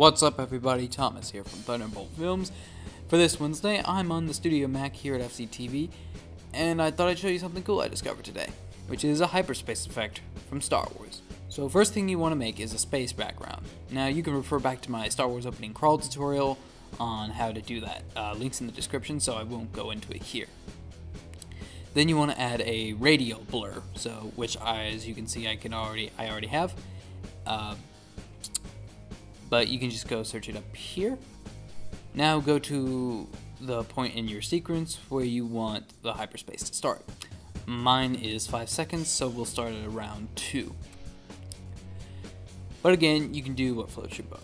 What's up, everybody? Thomas here from Thunderbolt Films. For this Wednesday, I'm on the Studio Mac here at FCTV, and I thought I'd show you something cool I discovered today, which is a hyperspace effect from Star Wars. So first thing you want to make is a space background. Now you can refer back to my Star Wars opening crawl tutorial on how to do that. Uh, links in the description, so I won't go into it here. Then you want to add a radial blur, so which I, as you can see, I can already I already have. Uh, but you can just go search it up here. Now go to the point in your sequence where you want the hyperspace to start. Mine is 5 seconds, so we'll start at around 2. But again, you can do what floats your boat.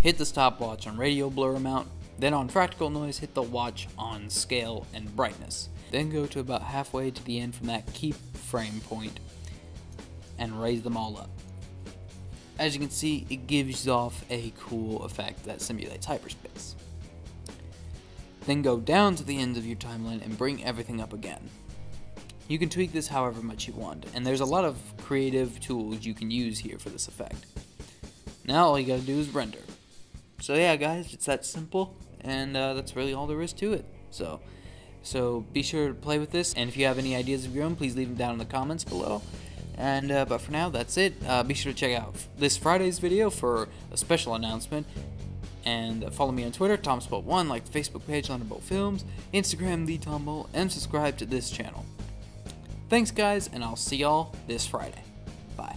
Hit the stopwatch on radial blur amount, then on fractal noise, hit the watch on scale and brightness. Then go to about halfway to the end from that keyframe point and raise them all up. As you can see, it gives off a cool effect that simulates hyperspace. Then go down to the ends of your timeline and bring everything up again. You can tweak this however much you want, and there's a lot of creative tools you can use here for this effect. Now all you gotta do is render. So yeah guys, it's that simple, and uh, that's really all there is to it. So, so be sure to play with this, and if you have any ideas of your own, please leave them down in the comments below. And uh, but for now, that's it. Uh, be sure to check out this Friday's video for a special announcement. And follow me on Twitter, ThomasBolt1, like the Facebook page Thunderbolt Films, Instagram the Tombolt, and subscribe to this channel. Thanks guys, and I'll see y'all this Friday. Bye.